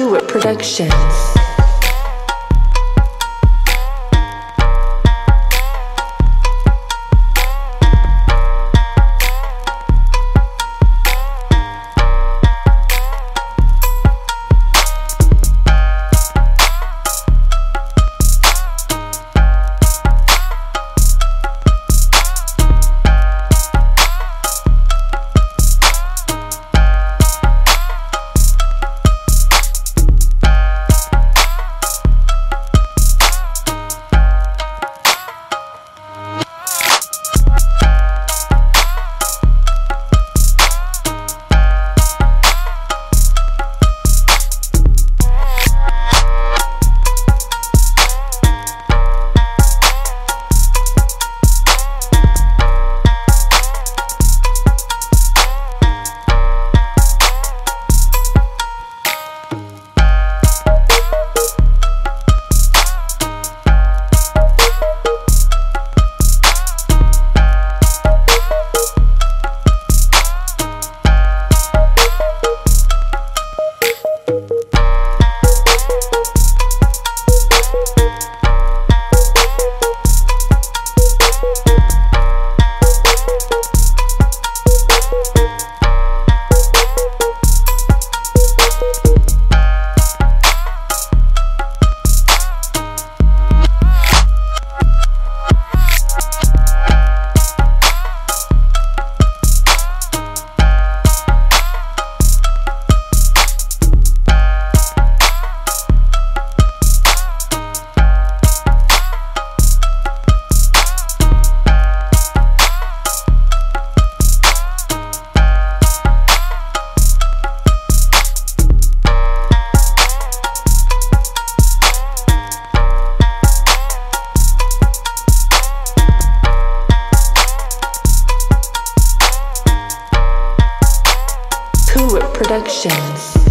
Hewitt Productions. Tulip Productions.